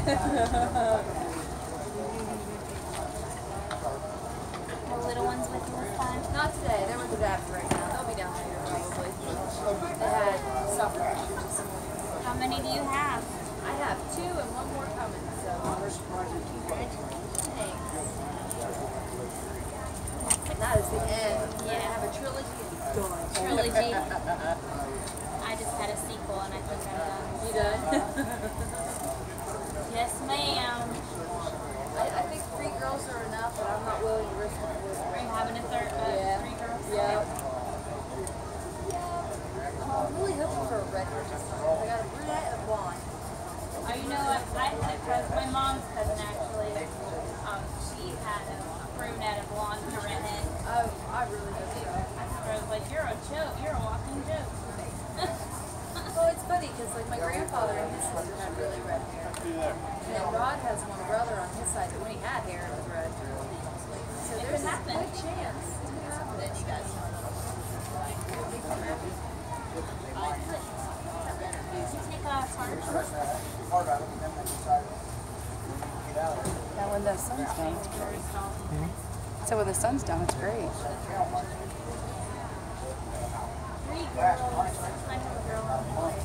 The little ones with you this time? Not today. They're with the dad right now. They'll be down later probably. They had supper. How many do you have? I have two and one more coming. So that is the end. Yeah. I have a trilogy. Trilogy. I just had a sequel and I think I'm done. Uh, you done? Yes, ma'am. I, I think three girls are enough, but I'm not willing to risk it. Are you having a third, uh, Yeah. three girls? Yeah. I'm really hoping for a redhead this time. I got a brunette and a blonde. Oh, you know what? I had a cousin, my mom's cousin actually. Um, she had a brunette, a blonde, and a redhead. Oh, I really hope so. I was like, you're a joke. You're a walking joke. Well, it's funny because like my grandfather and his sister had really red hair. And then Rod has one brother on his side that when he had hair it was red. So It there's a good chance. It could happen. You guys Take off, Now when the sun's down, it's great. Mm-hmm. So when the sun's down, it's great. Three girls. I have a girl and a boy.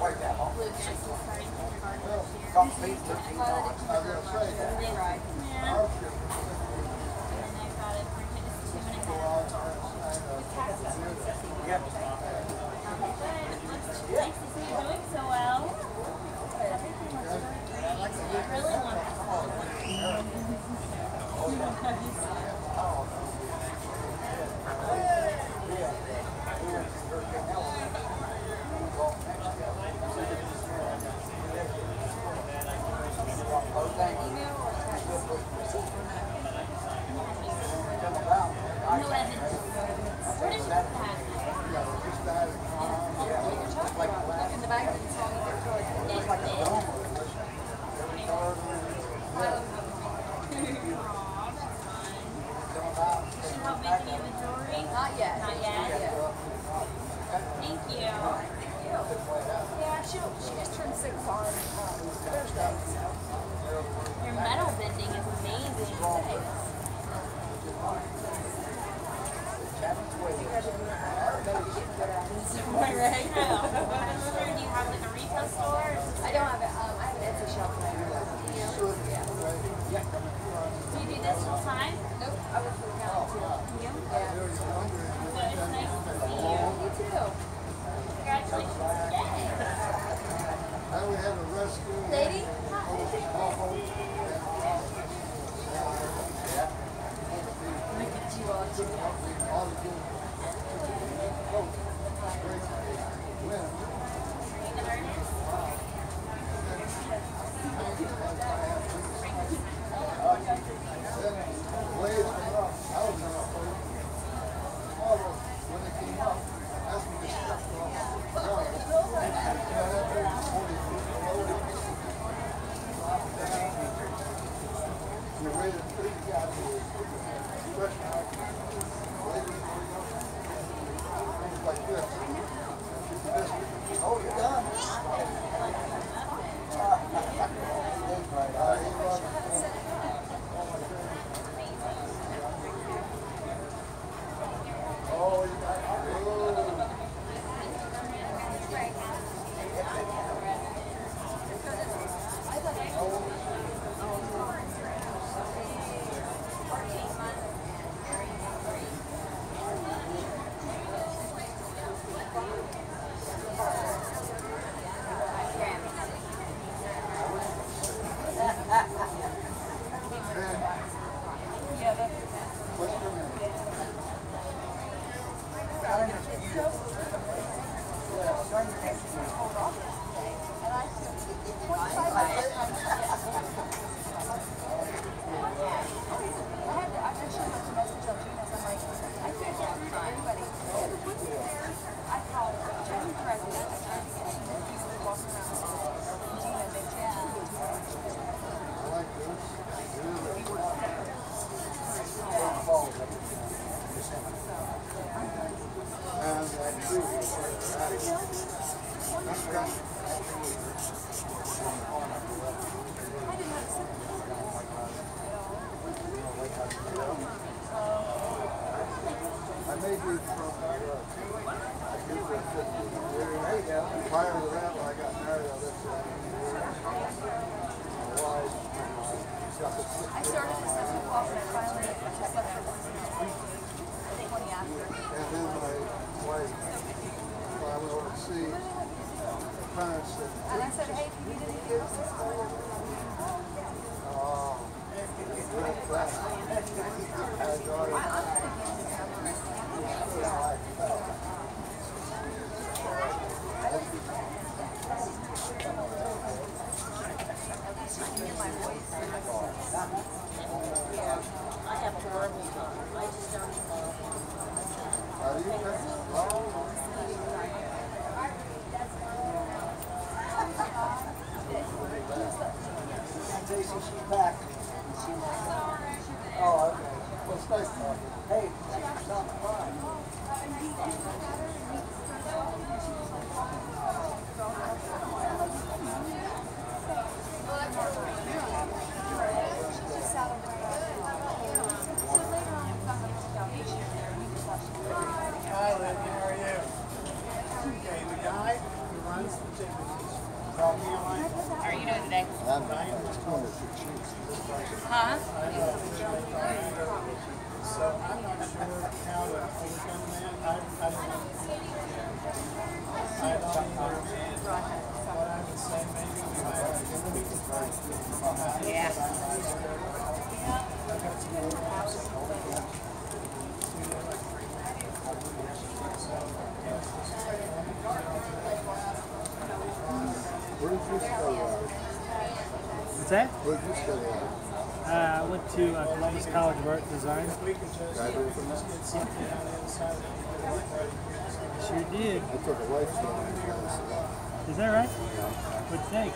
Blue Jays is starting kindergarten this year. Yeah. And then I got it for it's two and a half. Good. Nice to see you doing so well. Everything looks great. Really wonderful. No evidence. Where did you put that? In the back of the song, you get to like, It did. Should help make the inventory? not yet. Not yet. Thank you. Yeah, she she just turned six on um, Thursday. So. Your metal bending is amazing. Right, right. Do you have like a retail store? or just- I don't have it. Um, I have an Etsy shop. and I do that. Yeah. What's that? Where did you study? Uh, I went to uh, Columbus College of Art and Design. Graduated from there? Sure did. I took a life. Is that right? What'd you take?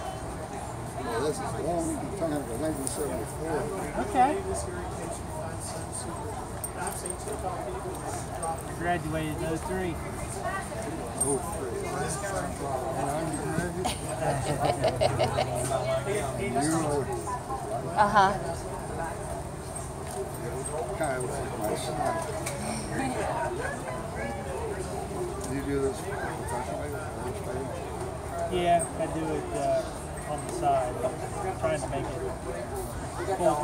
Well, this is long time ago, 1974. Okay. Graduated in 03. Oh, three. You were Uh huh. You do this? Yeah, I do it uh, on the side. I'm trying to make it full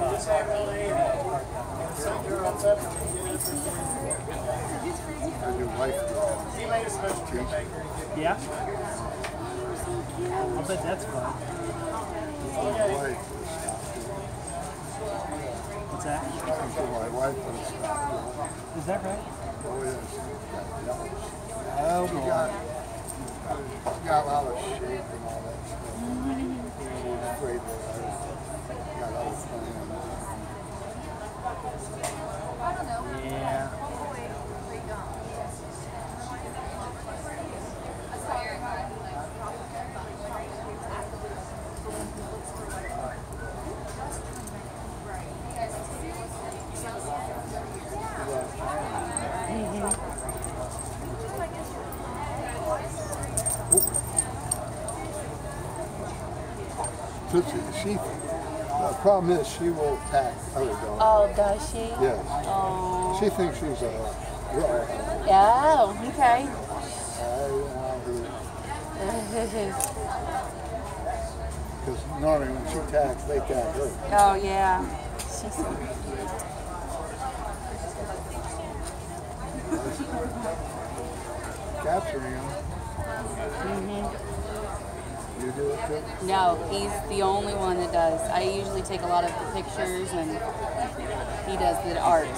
time. Some girls up and they get I do life drawing. He made a special trip baker. Yeah. I'll bet that's fun. What's that? my wife. Is that right? Oh, yes. Oh, She boy. got, she got a lot of shape and all that stuff. She was afraid that I got other plans. I. Yeah. Tootsie, she, the problem is she will attack other dogs. Oh, does she? Yes. Oh. She thinks she's a girl. Oh, okay. Because normally when she attacks, they attack her. oh, yeah. She's, Capturing them. Mm-hmm. You do it too? no, he's the only one that does. I usually take a lot of the pictures and he does the art.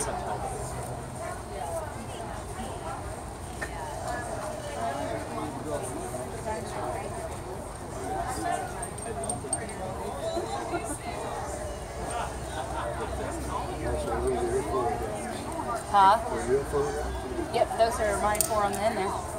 Huh? Yep, those are mine four on the end there.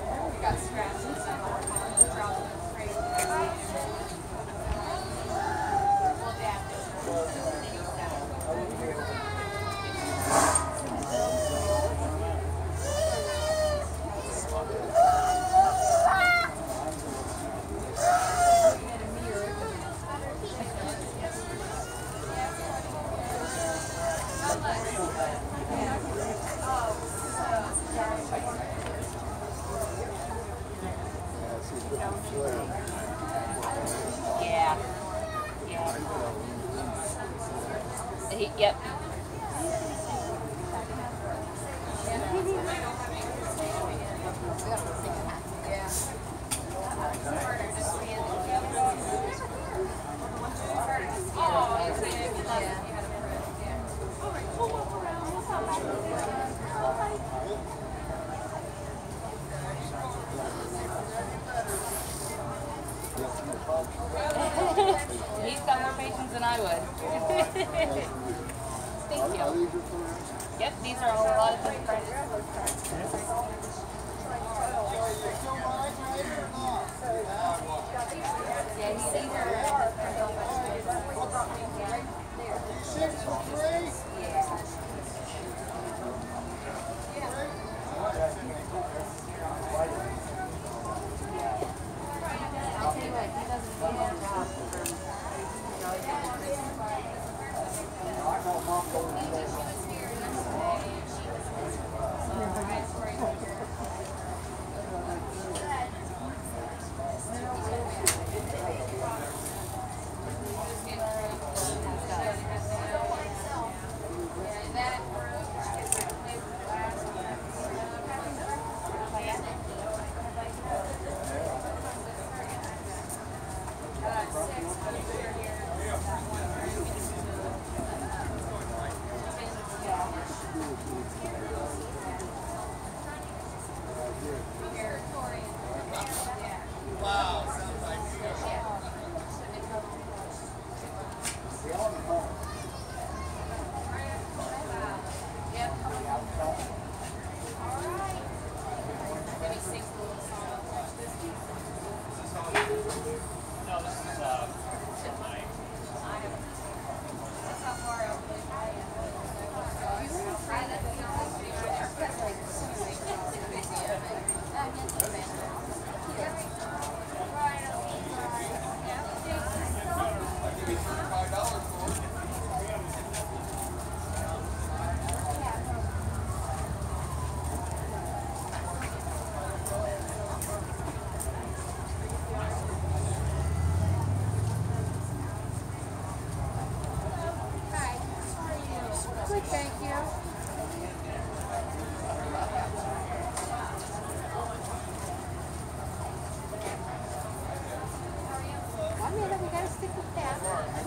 Yeah. Yeah. He, yep.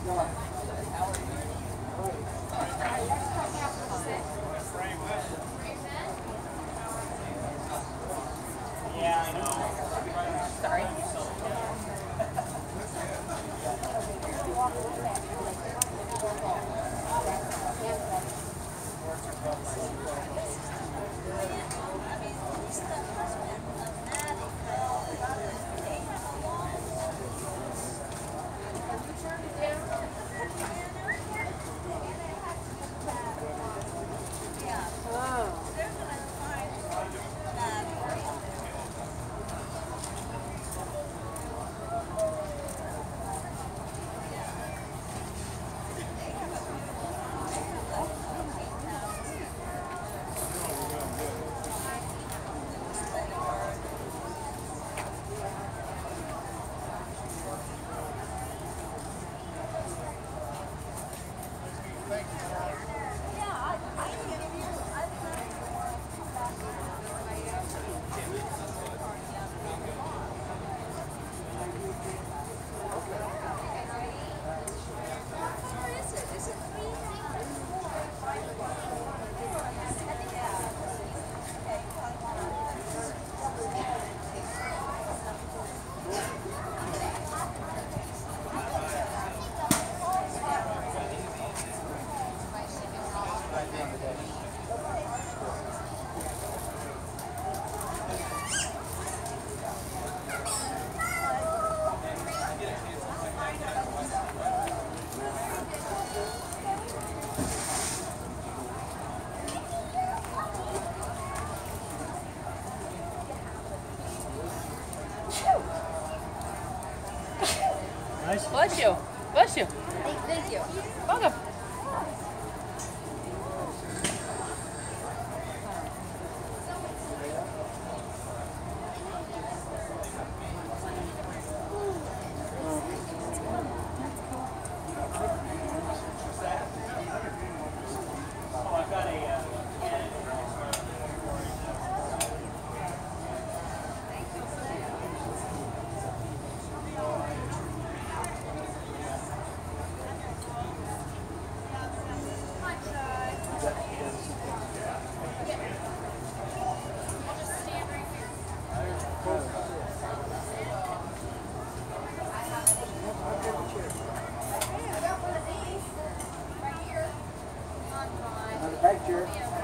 That. sorry. picture.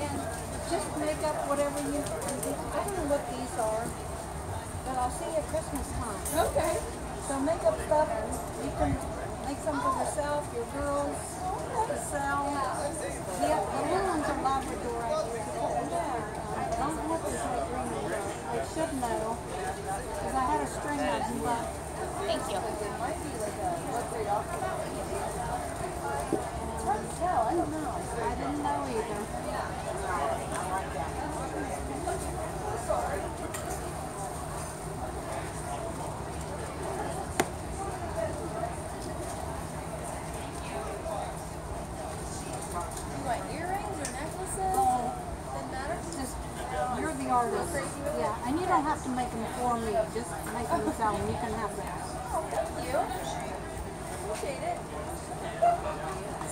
and just make up whatever you, I don't know what these are, but I'll see you at Christmas time. Okay. So make up stuff, you can make some for yourself, your girls, yourself. Yeah, the little ones are Labrador, I. Yeah. I don't have if there's a green one. I should know, because I had a string of them. Thank you. You're artist. Yeah, and you don't have to make them for me, just make them sell them. You can have that. Oh, thank you. Appreciate it.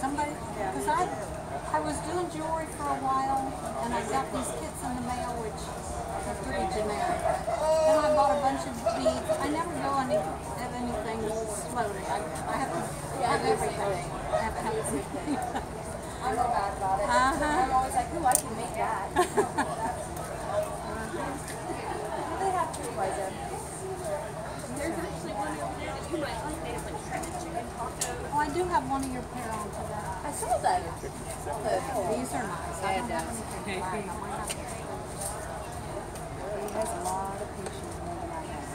Somebody, because I, I was doing jewelry for a while, and I got these kits in the mail, which are pretty generic. Then I bought a bunch of beads. I never go any, have anything slowly. I, I have to have everything. I have everything. I'm about it. Uh-huh. I'm always like, ooh, I can make that. they have to realize it. There's actually one over there that you might like. They have like shredded chicken tacos. Oh, I do have one of your pair on to that. I saw that. The, oh, These are nice. I don't have anything black. I might have to- He has a lot of patience more than I have.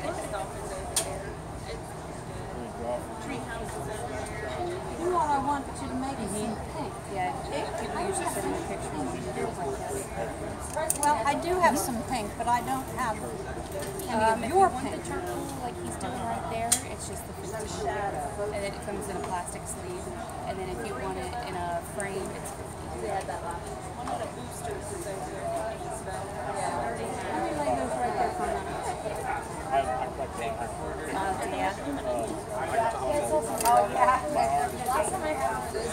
Post office over there. It's tree houses over there. You know what I want you to make some pink. Yeah, people usually send me pictures of videos like this. Well, I do have some pink, but I don't have any Um, your you want pink. the charcoal like he's doing right there, it's just the 15 shadow. And then it comes in a plastic sleeve. And then if you want it in a frame, it's 50. they had that last. One of the boosters is over there. that needs about- Yeah. Let me lay those right there for a minute. Uh, yeah. Oh, yeah. Last time I found this,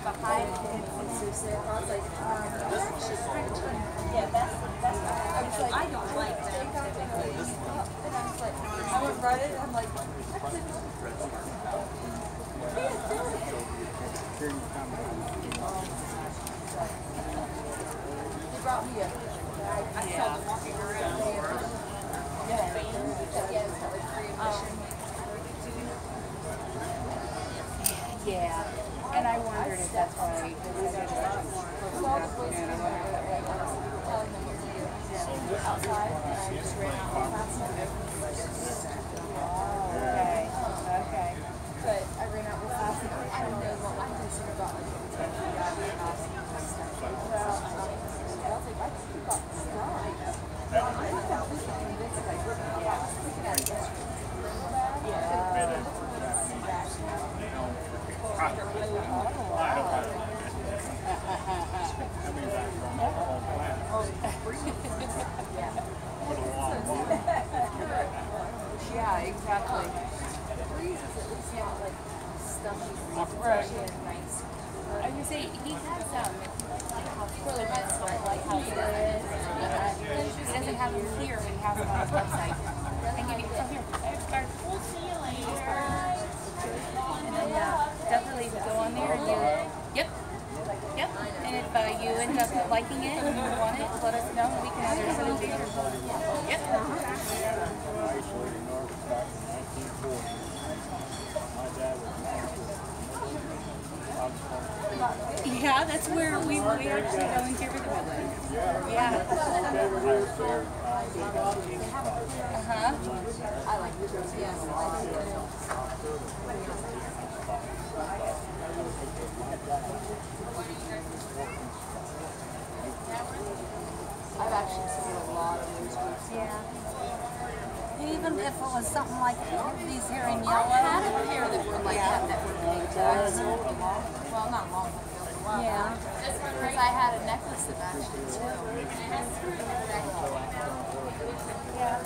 behind Susan, I was like, um, yeah, that's, that's, I was like, I don't like that. take out the hoodies. And I was like, I went right in, I'm like, that's it. He brought me a, I, I saw them walking around. Yeah. And I wondered if that's why. outside, and I just ran out fast Okay. Okay. But I ran out real fast, and I don't know what I'm concerned about, like, the yachty house and stuff. Well, I'm not interested. I was like, I think you got stung. I'm not completely convinced, like, yeah, we can have this. Yeah, exactly. The breeze is at least not like stuffy, fresh and nice. I was gonna say he has um really nice like lighthouses. He doesn't have them here, but he has them on his website. And you can come here. Or, We'll see you later. And then yeah, definitely go on there and you. Yep. Yep. And if uh, you end up liking it and you want it, let us know. We can either send it to you. Yep. Yeah, that's where we, we actually volunteer for the Midland. Yeah. Uh-huh. I like the girls, yes, I like it too. I've actually seen a lot of those groups. Yeah. Even if it was something like these here in yellow. I had a pair that were like that, that were that sold a long, well, not long ago, Yeah. Because I had a necklace that matched it too. Yeah.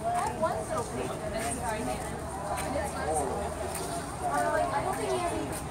I have one little one that's right there. And it's nice. I'm I don't think he has any,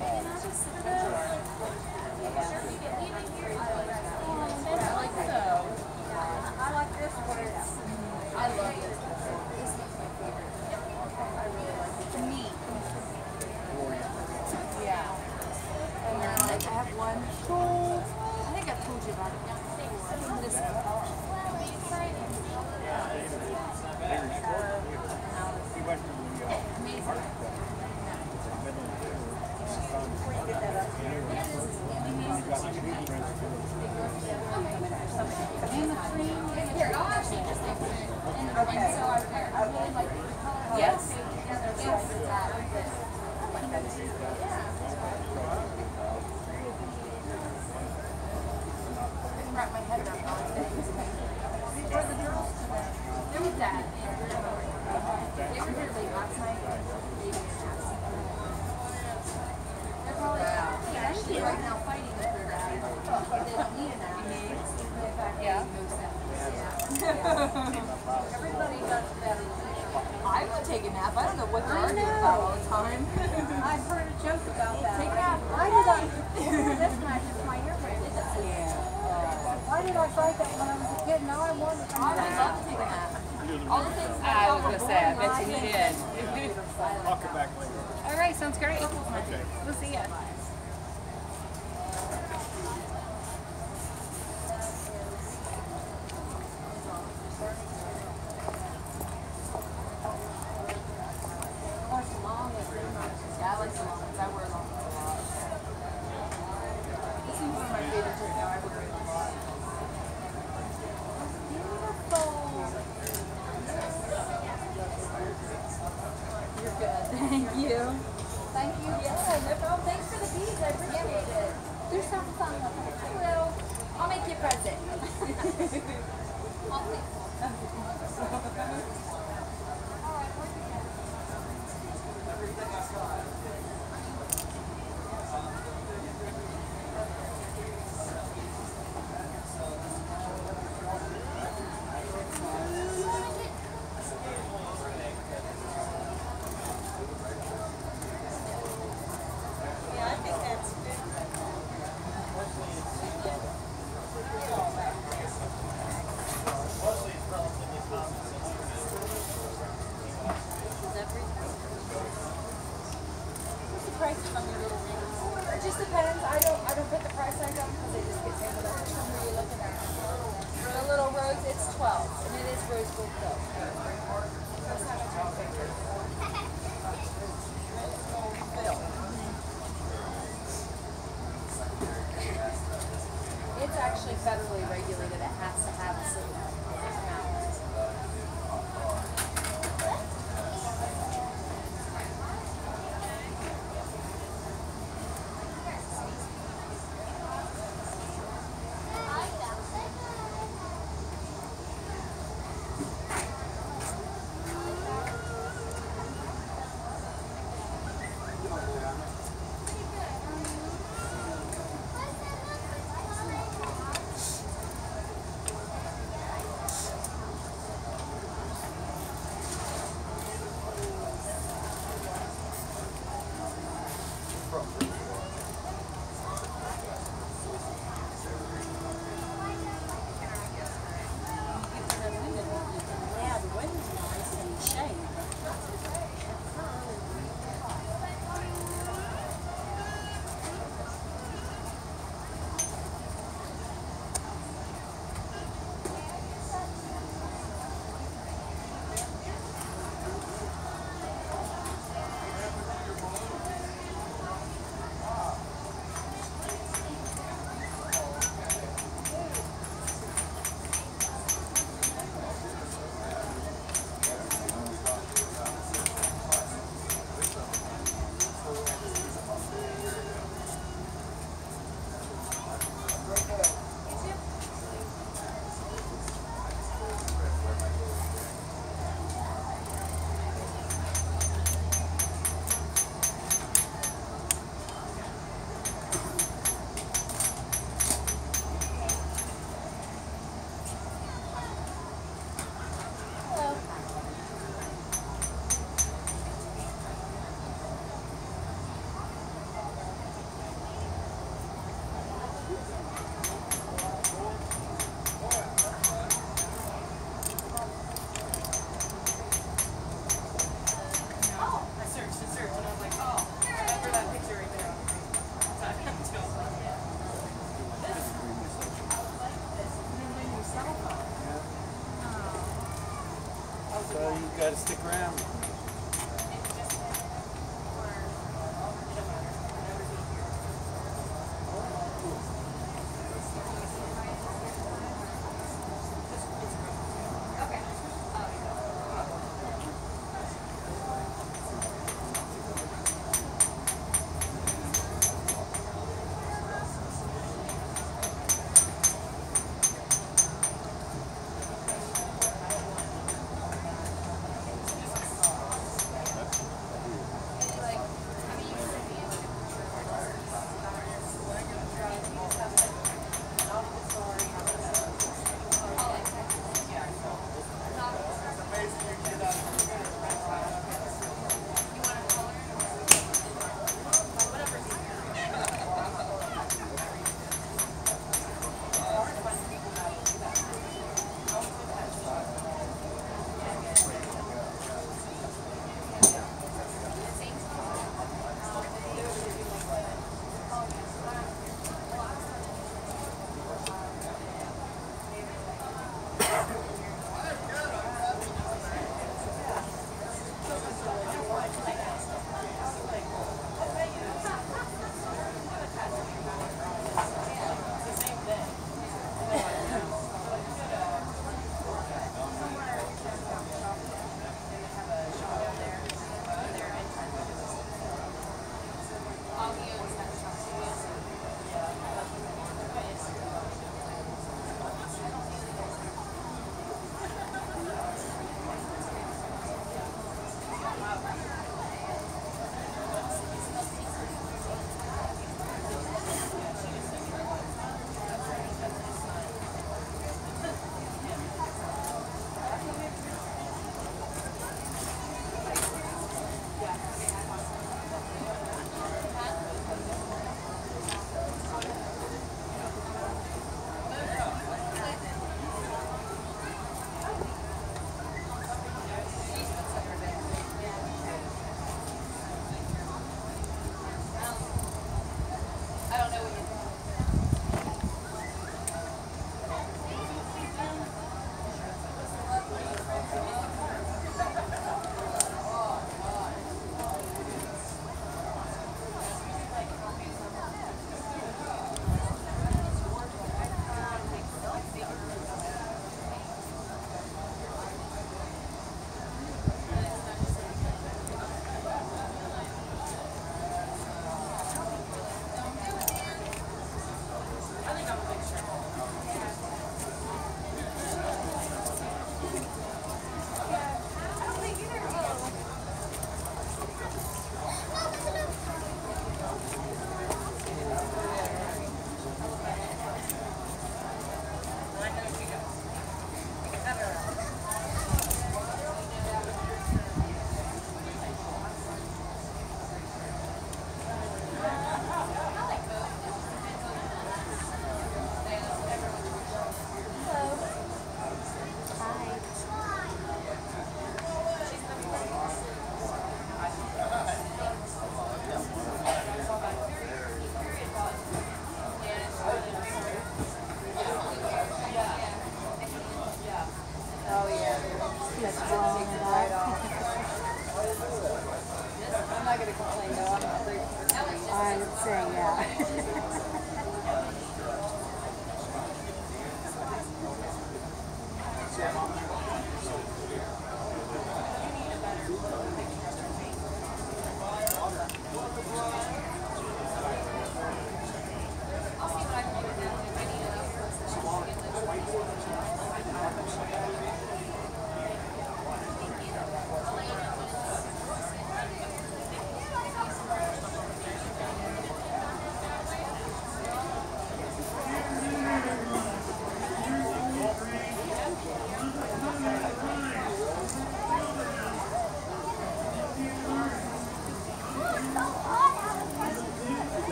So you gotta stick around.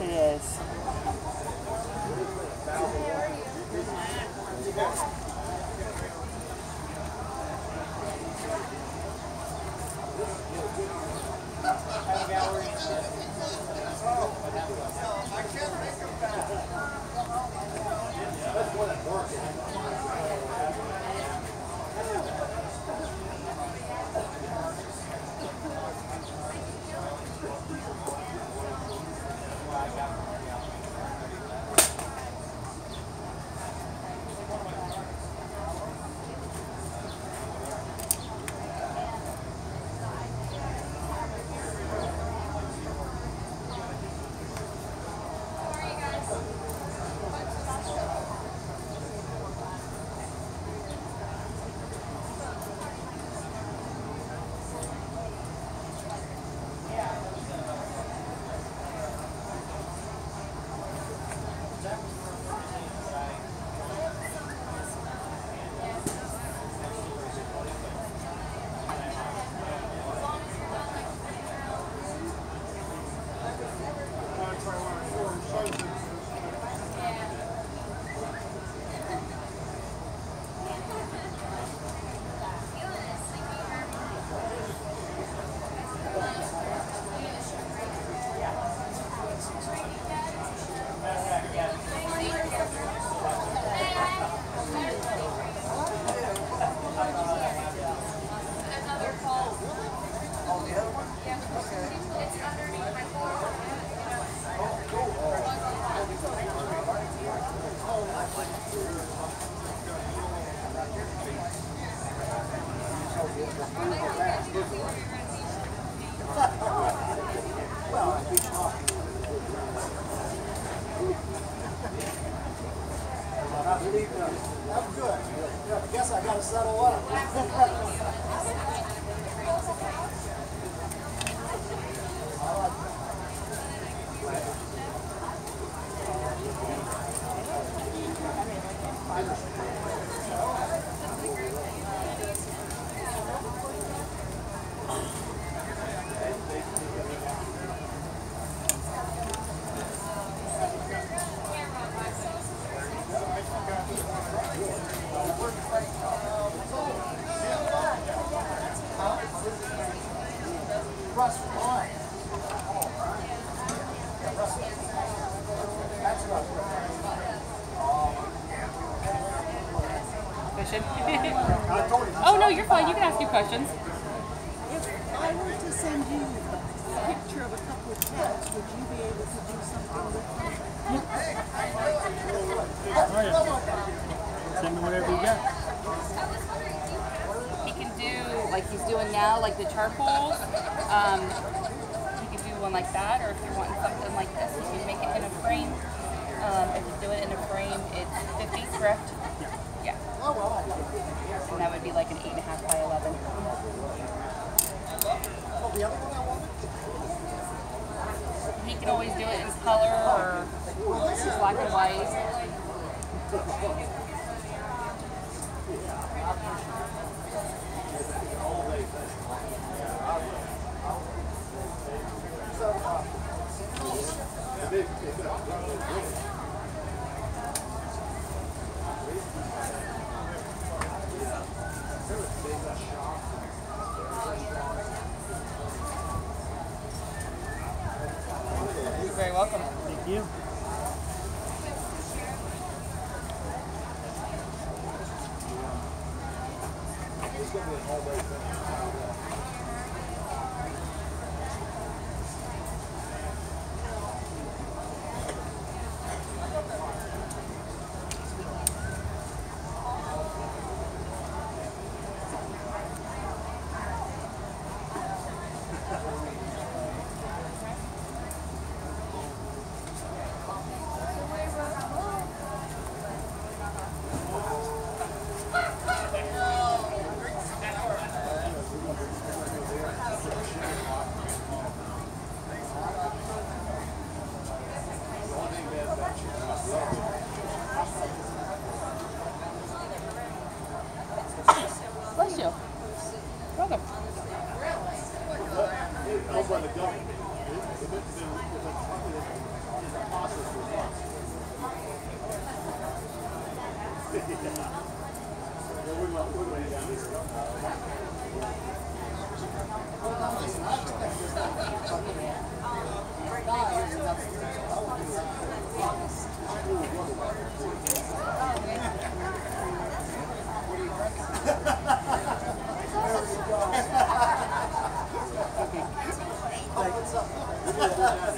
Yes it is. Questions. Thank you. Bless you. And